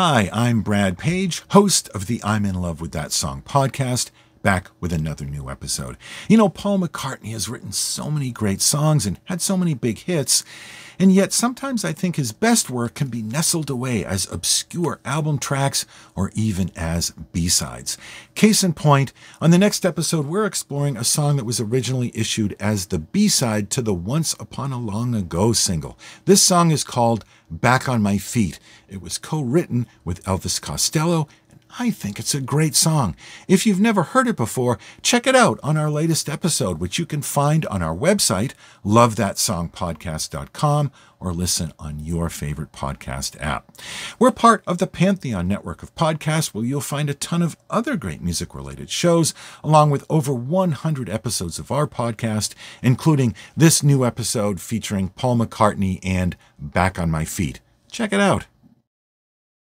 Hi, I'm Brad Page, host of the I'm in Love with That Song podcast, back with another new episode. You know, Paul McCartney has written so many great songs and had so many big hits, and yet sometimes I think his best work can be nestled away as obscure album tracks or even as B sides. Case in point, on the next episode, we're exploring a song that was originally issued as the B side to the Once Upon a Long Ago single. This song is called Back on My Feet. It was co written with Elvis Costello I think it's a great song. If you've never heard it before, check it out on our latest episode, which you can find on our website, lovethatsongpodcast.com, or listen on your favorite podcast app. We're part of the Pantheon network of podcasts where you'll find a ton of other great music related shows, along with over 100 episodes of our podcast, including this new episode featuring Paul McCartney and Back on My Feet. Check it out.